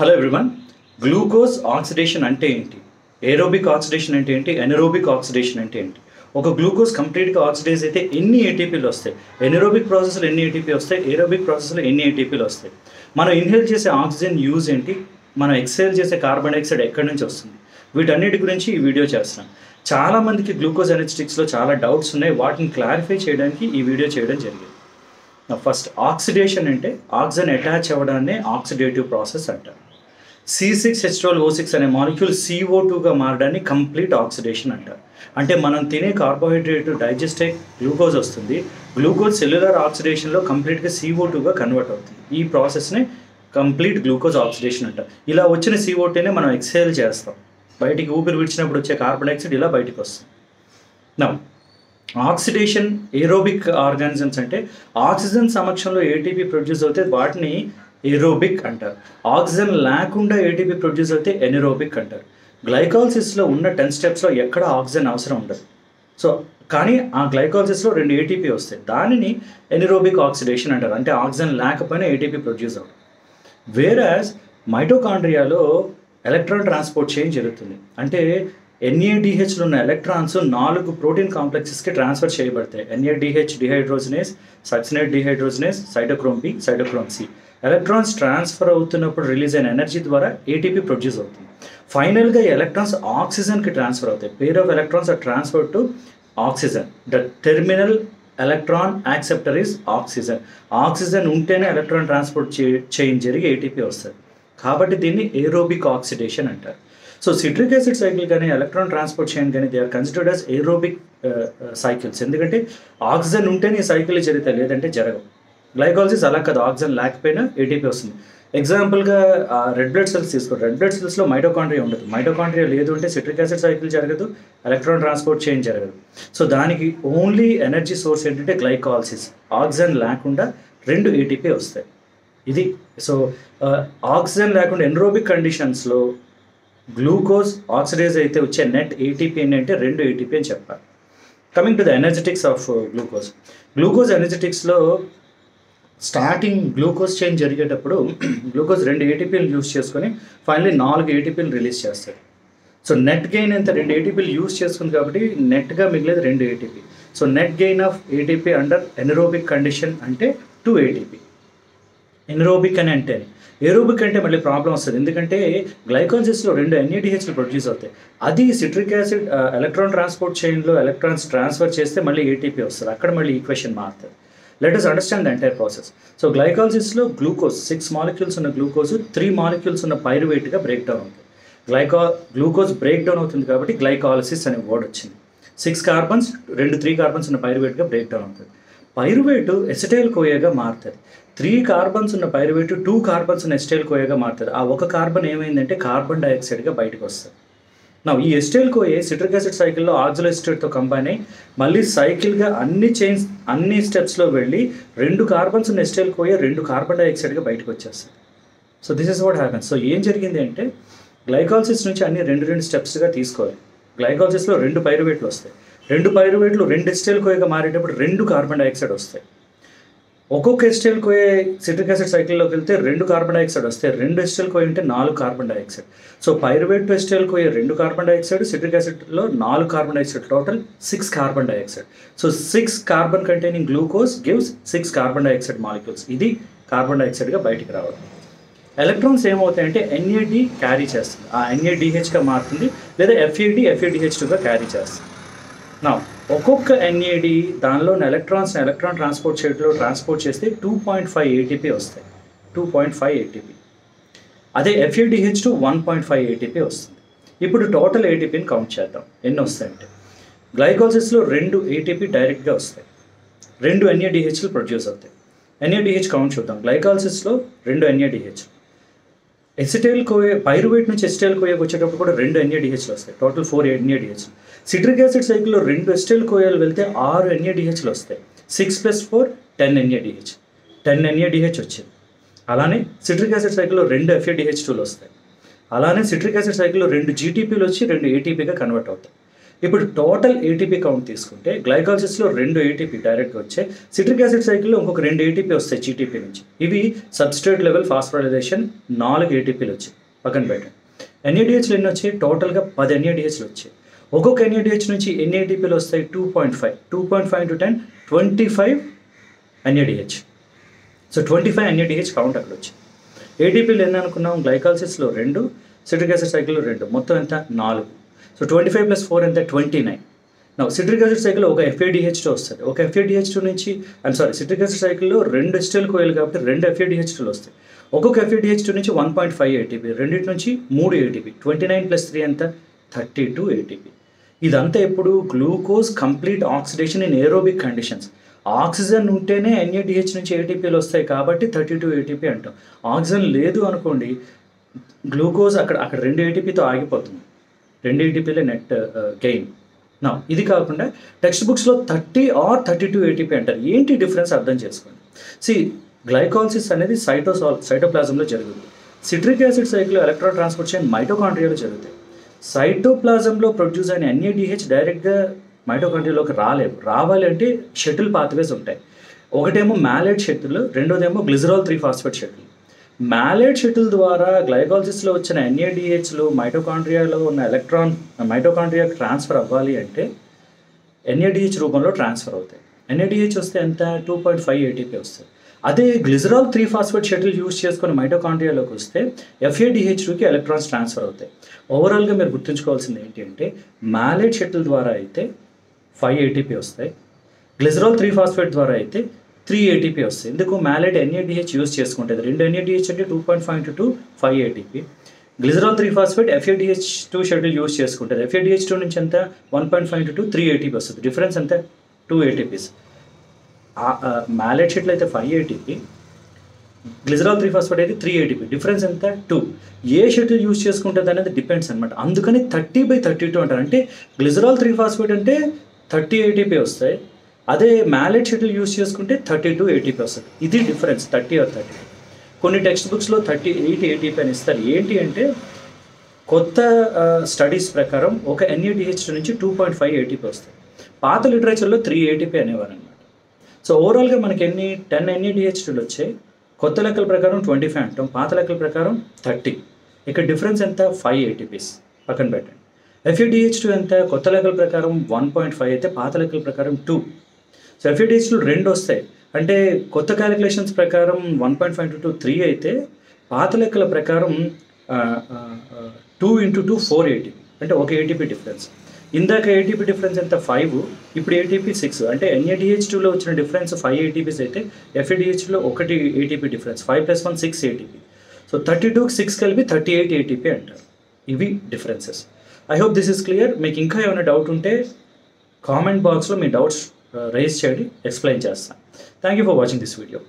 Hello everyone glucose oxidation అంటే ఏంటి? Aerobic oxidation అంటే ఏంటి? ఎనరోబిక్ ఆక్సిడేషన్ అంటే ఏంటి? ఒక గ్లూకోజ్ కంప్లీట్గా ఆక్సిడైజ్ అయితే ఎన్ని ఏటీపీలు వస్తాయి? ఎనరోబిక్ ప్రాసెస్లో ఎన్ని ఏటీపీ వస్తాయి? ఏరోబిక్ ప్రాసెస్లో ఎన్ని ఏటీపీలు వస్తాయి? మనం ఇన్హేల్ చేసే ఆక్సిజన్ యూజ్ ఏంటి? మనం ఎక్సైల్ చేసే కార్బన్ డైఆక్సైడ్ ఎక్కడి నుంచి వస్తుంది? వీటన్నిటి గురించి ఈ వీడియో చేస్తున్నాం. చాలా మందికి గ్లూకోజ్ ఎనర్జెటిక్స్లో చాలా డౌట్స్ ఉన్నాయి. వాటిని క్లారిఫై చేయడానికి ఈ వీడియో చేయడం జరిగింది. ఫస్ట్ ఆక్సిడేషన్ అంటే ఆక్సిజన్ అటాచ్ అవ్వడాన్ని ఆక్సిడేటివ్ ప్రాసెస్ అంటారు. C six H twelve O six అనే మాలిక్యూల్ సిఓ టూగా మారడాన్ని కంప్లీట్ ఆక్సిడేషన్ అంటారు. అంటే మనం తినే కార్బోహైడ్రేట్ డైజెస్ట్ అయ్యి గ్లూకోజ్ వస్తుంది. గ్లూకోజ్ సెల్యులర్ ఆక్సిడేషన్లో కంప్లీట్గా సిఓ టూగా కన్వర్ట్ అవుతుంది. ఈ ప్రాసెస్ని కంప్లీట్ గ్లూకోజ్ ఆక్సిడేషన్ అంటారు. ఇలా వచ్చిన సిఓ టూనే మనం ఎక్సేల్ చేస్తాం. బయటికి ఊపిరి విడిచినప్పుడు వచ్చే కార్బన్ డైఆక్సైడ్ ఇలా బయటకు వస్తుంది. నా ఆక్సిడేషన్ ఏరోబిక్ ఆర్గానిజమ్స్ అంటే ఆక్సిజన్ సమక్షంలో ఏటీపీ ప్రొడ్యూస్ అవుతే వాటిని ఏరోబిక్ అంటారు. ఆక్సిజన్ లేకుండా ఏటీపీ ప్రొడ్యూస్ అయితే ఎనిరోబిక్ అంటారు. గ్లైకాలసిస్లో ఉన్న టెన్ స్టెప్స్లో ఎక్కడ ఆక్సిజన్ అవసరం ఉండదు. సో కానీ ఆ గ్లైకాలసిస్లో రెండు ఏటీపీ వస్తాయి. దానిని ఎనిరోబిక్ ఆక్సిడేషన్ అంటారు. అంటే ఆక్సిజన్ లేకపోయినా ఏటీపీ ప్రొడ్యూస్ అవ్వడం వేరాజ్ మైటోకాండ్రియాలో ఎలక్ట్రాన్ ట్రాన్స్పోర్ట్ చేంజ్ జరుగుతుంది. అంటే ఎన్ఏడిహెచ్లో ఉన్న ఎలక్ట్రాన్స్ నాలుగు ప్రోటీన్ కాంప్లెక్సెస్కి ట్రాన్స్ఫర్ చేయబడతాయి. NADH dehydrogenase succinate dehydrogenase cytochrome B cytochrome C electrons transfer అవుతున్నప్పుడు రిలీజ్ అయిన ఎనర్జీ ద్వారా ఏటీపీ ప్రొడ్యూస్ అవుతుంది. ఫైనల్గా ఎలక్ట్రాన్స్ ఆక్సిజన్కి ట్రాన్స్ఫర్ అవుతాయి. Pair of electrons are transfer to oxygen the terminal electron acceptor is oxygen oxygen ఉంటేనే electron transport chain జరిగి ATP వస్తుంది. కాబట్టి దీన్ని ఏరోబిక్ ఆక్సిడేషన్ అంటారు. సో సిట్రిక్ యాసిడ్ సైకిల్ కానీ ఎలక్ట్రాన్ ట్రాన్స్పోర్ట్ చేయని కానీ they are considered as aerobic cycles ఎందుకంటే ఆక్సిజన్ ఉంటేనే ఈ సైకిల్ జరుగుతాయి లేదంటే జరగవు. గ్లైకాలసిస్ అలా కాదు. ఆక్సిజన్ లేకపోయినా ఏటీపీ వస్తుంది. ఎగ్జాంపుల్గా రెడ్ బ్లడ్ సెల్స్ తీసుకో రెడ్ బ్లడ్ సెల్స్లో మైటోకాండ్రియా ఉండదు. మైటోకాండ్రియా లేదు అంటే సిట్రిక్ యాసిడ్ సైకిల్ జరగదు. ఎలక్ట్రాన్ ట్రాన్స్పోర్ట్ చేంజ్ జరగదు. సో దానికి ఓన్లీ ఎనర్జీ సోర్స్ ఏంటంటే గ్లైకాలసిస్ ఆక్సిజన్ లేకుండా రెండు ఏటీపీ వస్తాయి. ఇది సో ఆక్సిజన్ uh, లేకుండా ఎన్రోబిక్ కండిషన్స్లో గ్లూకోజ్ ఆక్సిడైజ్ అయితే వచ్చే నెట్ ఏటీపీ అంటే రెండు ఏటీపీ అని చెప్పాలి. Coming to the energetics of glucose glucose ఎనర్జెటిక్స్లో starting glucose change జరిగేటప్పుడు గ్లూకోజ్ రెండు ఏటీపీలు యూస్ చేసుకొని ఫైనలీ నాలుగు ఏటీపీలు రిలీజ్ చేస్తారు. సో నెట్ గెయిన్ ఎంత? రెండు ఏటీపీలు యూస్ చేసుకుంది కాబట్టి నెట్గా మిగిలేదు రెండు ATP so net gain of ATP under anaerobic condition అంటే టూ ఏటీపీ ఎనరోబిక్ అని అంటే ఏరోబిక్ అంటే మళ్ళీ ప్రాబ్లం వస్తుంది. ఎందుకంటే గ్లైకాలసిస్లో రెండు ఎన్ఏడిహెచ్లు ప్రొడ్యూస్ అవుతాయి. అది సిట్రిక్ యాసిడ్ ఎలక్ట్రాన్ ట్రాన్స్పోర్ట్ చైన్లో ఎలక్ట్రాన్స్ ట్రాన్స్ఫర్ చేస్తే మళ్ళీ ఏటీపీ వస్తుంది. అక్కడ మళ్ళీ ఈక్వేషన్ మారుతుంది. Let us understand the entire process so గ్లైకాలసిస్లో glucose six molecules ఉన్న గ్లూకోజ్ త్రీ మాలిక్యూల్స్ ఉన్న పైరువేట్గా బ్రేక్ డౌన్ అవుతుంది. గ్లైకా గ్లూకోజ్ బ్రేక్ డౌన్ అవుతుంది కాబట్టి గ్లైకాలసిస్ అనే వర్డ్ వచ్చింది. సిక్స్ కార్బన్స్ రెండు త్రీ కార్బన్స్ ఉన్న పైరువేట్గా బ్రేక్ డౌన్ అవుతుంది. పైరువేటు ఎసిటైల్ కోయగా మారుతుంది. త్రీ కార్బన్స్ ఉన్న పైరువేటు టూ కార్బన్స్ ఉన్న ఎస్టైల్ కోయగా మారుతుంది. ఆ ఒక కార్బన్ ఏమైందంటే కార్బన్ డైఆక్సైడ్గా బయటకు వస్తుంది. నా ఈ ఎస్టైల్ కోయే సిట్రిక్ యాసిడ్ సైకిల్లో ఆక్సిల్ ఎస్టేట్తో కంబైన్ అయ్యి మళ్ళీ సైకిల్గా అన్ని చైన్స్ అన్ని స్టెప్స్లో వెళ్ళి రెండు కార్బన్స్ ఉన్న ఎస్టైల్ కోయే రెండు కార్బన్ డైఆక్సైడ్గా బయటకు వచ్చేస్తుంది. So this is what happens so ఏం జరిగింది అంటే గ్లైకాలసిస్ నుంచి అన్ని రెండు రెండు స్టెప్స్గా తీసుకోవాలి. గ్లైకాలసిస్లో రెండు పైరువేట్లు వస్తాయి. రెండు పైరువేట్లు రెండు ఎస్టేల్ కోయగా మారేటప్పుడు రెండు కార్బన్ డైఆక్సైడ్ వస్తాయి. ఒక్కొక్క ఎస్టేల్ కోయే సిట్రిక్ యాసిడ్ సైకిల్లోకి వెళ్తే రెండు కార్బన్ డైఆక్సైడ్ వస్తాయి. రెండు ఎస్టేల్ కోయ ఉంటే నాలుగు carbon dioxide so pyruvate to acetyl కోయే రెండు కార్బన్ డైఆక్సైడ్ సిట్రిక్ యాసిడ్లో నాలుగు carbon dioxide total six carbon dioxide so six carbon containing glucose gives six carbon dioxide molecules ఇది కార్బన్ డైఆక్సైడ్గా బయటికి రావడం. ఎలక్ట్రాన్స్ ఏమవుతాయంటే ఎన్ఏడి క్యారీ చేస్తుంది. ఆ ఎన్ఏడిహెచ్గా మారుతుంది లేదా ఎఫ్ఏడి ఎఫ్ఏడిహెచ్ టూగా క్యారీ చేస్తుంది. నా ఒక్కొక్క ఎన్ఏడి దానిలో ఎలక్ట్రాన్స్ ఎలక్ట్రాన్ ట్రాన్స్పోర్ట్ చేయడంలో ట్రాన్స్పోర్ట్ చేస్తే టూ పాయింట్ ఫైవ్ ఏటీపీ వస్తాయి. టూ పాయింట్ ఫైవ్ ఏటీపీ అదే FADH two one point five ATP వస్తుంది. ఇప్పుడు టోటల్ ఏటీపీని కౌంట్ చేద్దాం. ఎన్ని వస్తాయంటే? గ్లైకోసిస్లో రెండు ఏటీపీ డైరెక్ట్గా వస్తాయి. రెండు ఎన్ఏడిహెచ్లు ప్రొడ్యూస్ అవుతాయి. ఎన్ఏడిహెచ్ కౌంట్ చూద్దాం. గ్లైకాలసిస్లో రెండు ఎన్ఏడిహెచ్లు ఎసిటైల్ కోయే పైరువేట్ నుంచి ఎసిటైల్ కోయకు వచ్చేటప్పుడు కూడా రెండు ఎన్ఏడిహెచ్లు వస్తాయి. టోటల్ ఫోర్ ఎన్ఏడిహెచ్లు సిట్రిక్ యాసిడ్ సైకిల్లో రెండు ఎసిటైల్ కోయాలు వెళ్తే ఆరు ఎన్ఏడిహెచ్లు వస్తాయి. Six plus four ten NADH ten NADH వచ్చింది. అలానే సిట్రిక్ యాసిడ్ సైకిల్లో రెండు ఎఫ్ఏడిహెచ్ టూలు వస్తాయి. అలానే సిట్రిక్ యాసిడ్ సైకిల్లో రెండు జీటీపీలు వచ్చి రెండు ఏటీపీగా కన్వర్ట్ అవుతాయి. ఇప్పుడు టోటల్ ఏటీపీ కౌంట్ తీసుకుంటే గ్లైకాలసిస్లో రెండు ఏటీపీ డైరెక్ట్గా వచ్చాయి సిట్రిక్ యాసిడ్ సైకిల్లో ఇంకొక రెండు ఏటీపీ వస్తాయి జీటీపీ నుంచి. ఇవి సబ్స్ట్రేట్ లెవెల్ ఫాస్ఫరైజేషన్ నాలుగు ఏటీపీలు వచ్చాయి పక్కన పెట్టండి. ఎన్ఏడిహెచ్లు ఎన్ని వచ్చాయి? టోటల్గా పది ఎన్ఏడిహెచ్లు వచ్చాయి. ఒక్కొక్క ఎన్ఏడిహెచ్ నుంచి ఎన్ని ఏటీపీలు వస్తాయి? Two point five two point five to ten twenty five NADH so twenty five NADH count అక్కడ వచ్చింది ఏటీపీలు ఎన్ని అనుకున్నాం? గ్లైకాలసిస్లో రెండు సిట్రిక్ యాసిడ్ సైకిల్లో రెండు. మొత్తం ఎంత? నాలుగు. So twenty five plus four ఎంత ట్వంటీ నైన్ నా సిట్రిక్ యాసిడ్ సైకిల్ ఒక ఎఫ్ఏడిహెచ్తో వస్తుంది. ఒక ఎఫ్ఏడిహెచ్ టూ నుంచి ఐమ్ సారీ సిట్రిక్ యాసిడ్ సైకిల్లో రెండు ఎస్టెల్ కోయిల్ కాబట్టి రెండు ఎఫ్ఏడిహెచ్ టూలు వస్తాయి. ఒక్కొక్క ఎఫ్ఏడిహెచ్ టూ నుంచి వన్ పాయింట్ ఫైవ్ ఏటీపీ రెండింటి నుంచి మూడు ATP twenty nine plus three ఎంత? థర్టీ టూ ఏటీపీ ఇదంతా ఎప్పుడు? Glucose complete oxidation in aerobic conditions oxygen ఉంటేనే ఎన్ఏడిహెచ్ నుంచి ఏటీపీలు వస్తాయి కాబట్టి థర్టీ టూ ఏటీపీ అంటాం. ఆక్సిజన్ లేదు అనుకోండి గ్లూకోజ్ అక్కడ అక్కడ రెండు ఏటీపీతో ఆగిపోతుంది. రెండు ఏటీపీలే నెట్ గెయిన్ నా ఇది కాకుండా టెక్స్ట్ బుక్స్లో thirty or thirty two ATP అంటారు. ఏంటి డిఫరెన్స్ అర్థం చేసుకోండి. సి గ్లైకాలసిస్ అనేది సైటోసాల్ సైటోప్లాజంలో జరుగుతుంది citric acid cycle electron transport చేయని మైటోకాండ్రియాలో జరుగుతాయి. సైటోప్లాజంలో ప్రొడ్యూస్ అయిన ఎన్ఏడిహెచ్ డైరెక్ట్గా మైటోకాండ్రియాలోకి రాలేవు. రావాలి అంటే షటిల్ పాత్వేస్ ఉంటాయి. ఒకటేమో malate shuttle రెండోదేమో glycerol three phosphate shuttle. Malate shuttle ద్వారా గ్లైకాలసిస్లో వచ్చిన ఎన్ఏడిహెచ్లు మైటోకాండ్రియాలో ఉన్న ఎలక్ట్రాన్ మైటోకాండ్రియా ట్రాన్స్ఫర్ అవ్వాలి అంటే ఎన్ఏడిహెచ్ రూపంలో ట్రాన్స్ఫర్ అవుతాయి. ఎన్ఏడిహెచ్ వస్తే ఎంత? టూ పాయింట్ ఫైవ్ ఏటీపీ వస్తుంది అదే glycerol three phosphate shuttle use చేసుకుని మైటోకాండ్రియాలోకి వస్తే ఎఫ్ఏడిహెచ్ టూకి ఎలక్ట్రాన్స్ ట్రాన్స్ఫర్ అవుతాయి. ఓవరాల్గా మీరు గుర్తుంచుకోవాల్సింది ఏంటి అంటే మ్యాలెట్ షటిల్ ద్వారా అయితే ఫైవ్ ఏటీపీ వస్తాయి. గ్లిజరాల్ త్రీ ఫాస్ఫేట్ ద్వారా అయితే త్రీ ఏటీపీ వస్తాయి. ఎందుకు? మ్యాలెట్ ఎన్ఏడిహెచ్ యూస్ చేసుకుంటుంది రెండు ఎన్ఏడిహెచ్ అంటే two point five into two five ATP glycerol three phosphate FADH two shuttle use చేసుకుంటుంది ఎఫ్ఏడిహెచ్ టూ నుంచి ఎంత? One point five to two three ATP వస్తుంది. డిఫరెన్స్ ఎంత? టూ ఏటీపీస్ మ్యాలెట్ షీట్లో అయితే five ATP glycerol three phosphate అయితే three ATP difference ఎంత? Two ఏ షెడ్యూల్ యూస్ చేసుకుంటుంది అనేది డిపెండ్స్ అనమాట అందుకని థర్టీ బై థర్టీ టూ అంటారు. అంటే గ్లిజరాల్ త్రీ ఫాస్ఫేట్ అంటే థర్టీ ఏటీపీ వస్తాయి. అదే మ్యాలెట్ షటిల్ యూస్ చేసుకుంటే థర్టీ టూ ఎయిటీ పర్సెంట్ ఇది డిఫరెన్స్ థర్టీ ఆర్ థర్టీ కొన్ని టెక్స్ట్ బుక్స్లో థర్టీ ఎయిట్ ఎయిటీ అని ఇస్తారు. ఏంటి అంటే కొత్త స్టడీస్ ప్రకారం ఒక ఎన్ఏడిహెచ్ నుంచి టూ పాయింట్ ఫైవ్ ఎయిటీపీ వస్తాయి. పాత లిటరేచర్లో త్రీ ఎయిటీపీ అనేవారు అనమాట సో ఓవరాల్గా మనకి ఎన్ని టెన్ ఎన్ఏడిహెచ్లు వచ్చాయి? కొత్త లెక్కల ప్రకారం ట్వంటీ ఫైవ్ అంటాం. పాత లెక్కల ప్రకారం థర్టీ ఇక్కడ డిఫరెన్స్ ఎంత? ఫైవ్ ఎయిటీపీస్ పక్కన పెట్టండి. ఎఫ్ఏడిహెచ్ టూ ఎంత? కొత్త లెక్కల ప్రకారం వన్ పాయింట్ ఫైవ్ అయితే పాత లెక్కల ప్రకారం టూ సెఫిడీస్లు రెండు వస్తాయి. అంటే కొత్త క్యాలిక్యులేషన్స్ ప్రకారం one point five to two three అయితే పాత లెక్కల ప్రకారం two into two four ATP అంటే ఒక ఏటీపీ డిఫరెన్స్. ఇందాక ఏటీపీ డిఫరెన్స్ ఎంత? ఫైవ్. ఇప్పుడు ఏటీపీ సిక్స్. అంటే ఎన్ఏడిహెచ్ టూలో వచ్చిన డిఫరెన్స్ ఫైవ్ ఏటీపీస్ అయితే ఎఫ్ఏడిహెచ్లో ఒకటి ATP difference. Five plus one six ATP so thirty two six కలిపి థర్టీ ఎయిట్ ఏటీపీ అంటారు. ఇవి differences. I hope this is clear. మీకు ఇంకా ఏమైనా డౌట్ ఉంటే కామెంట్ బాక్స్లో మీ డౌట్స్ రైజ్ చేయండి ఎక్స్ప్లెయిన్ చేస్తాను. Thank you for watching this video